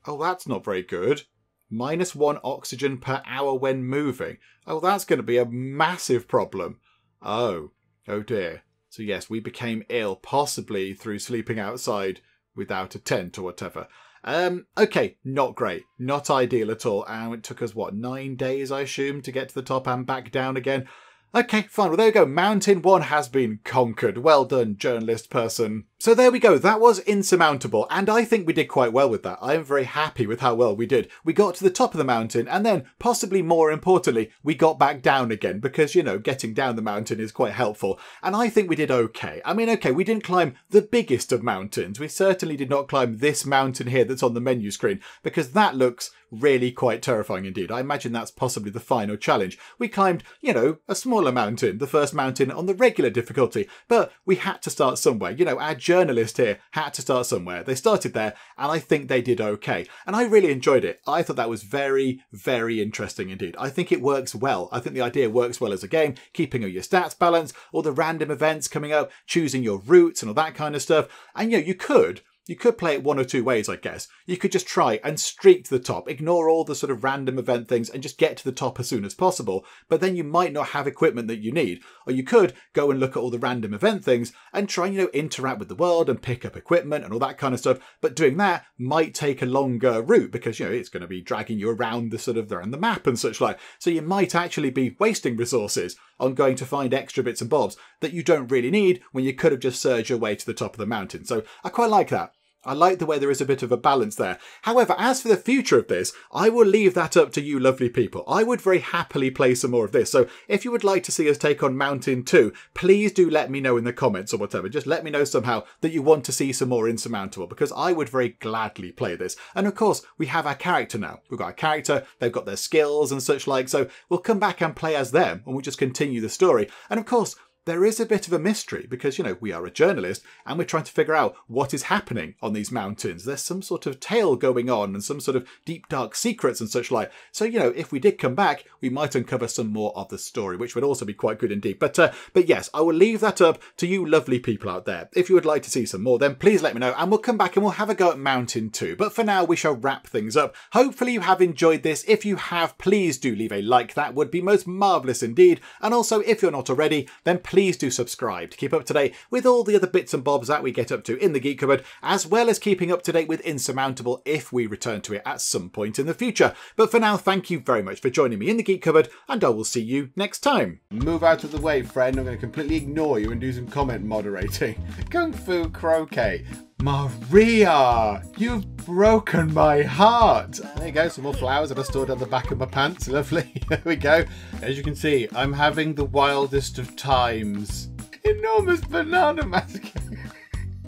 Oh, that's not very good. Minus one oxygen per hour when moving. Oh, that's going to be a massive problem. Oh, oh dear. So, yes, we became ill, possibly through sleeping outside without a tent or whatever. Um, okay, not great. Not ideal at all. And it took us, what, nine days, I assume, to get to the top and back down again. Okay, fine. Well, there we go. Mountain 1 has been conquered. Well done, journalist person. So there we go. That was insurmountable. And I think we did quite well with that. I am very happy with how well we did. We got to the top of the mountain and then, possibly more importantly, we got back down again because, you know, getting down the mountain is quite helpful. And I think we did okay. I mean, okay, we didn't climb the biggest of mountains. We certainly did not climb this mountain here that's on the menu screen because that looks really quite terrifying indeed. I imagine that's possibly the final challenge. We climbed, you know, a smaller mountain, the first mountain on the regular difficulty, but we had to start somewhere. You know, our journalist here had to start somewhere. They started there, and I think they did okay. And I really enjoyed it. I thought that was very, very interesting indeed. I think it works well. I think the idea works well as a game, keeping all your stats balanced, all the random events coming up, choosing your routes and all that kind of stuff. And you know, you could you could play it one or two ways, I guess. You could just try and streak to the top, ignore all the sort of random event things and just get to the top as soon as possible, but then you might not have equipment that you need. Or you could go and look at all the random event things and try and, you know, interact with the world and pick up equipment and all that kind of stuff, but doing that might take a longer route because, you know, it's going to be dragging you around the sort of around the map and such like. So you might actually be wasting resources on going to find extra bits and bobs that you don't really need when you could have just surged your way to the top of the mountain. So I quite like that. I like the way there is a bit of a balance there. However, as for the future of this, I will leave that up to you lovely people. I would very happily play some more of this. So if you would like to see us take on Mountain 2, please do let me know in the comments or whatever. Just let me know somehow that you want to see some more Insurmountable because I would very gladly play this. And of course, we have our character now. We've got a character, they've got their skills and such like. So we'll come back and play as them and we'll just continue the story. And of course, there is a bit of a mystery because, you know, we are a journalist and we're trying to figure out what is happening on these mountains. There's some sort of tale going on and some sort of deep, dark secrets and such like. So, you know, if we did come back, we might uncover some more of the story, which would also be quite good indeed. But, uh, but yes, I will leave that up to you lovely people out there. If you would like to see some more, then please let me know and we'll come back and we'll have a go at Mountain 2. But for now, we shall wrap things up. Hopefully you have enjoyed this. If you have, please do leave a like. That would be most marvellous indeed. And also, if you're not already, then please do subscribe to keep up to date with all the other bits and bobs that we get up to in the Geek Cupboard, as well as keeping up to date with Insurmountable if we return to it at some point in the future. But for now, thank you very much for joining me in the Geek Cupboard, and I will see you next time. Move out of the way, friend. I'm going to completely ignore you and do some comment moderating. Kung Fu Croquet. Maria, you've broken my heart. There you go, some more flowers that I stored on the back of my pants. Lovely. there we go. As you can see, I'm having the wildest of times enormous banana mask.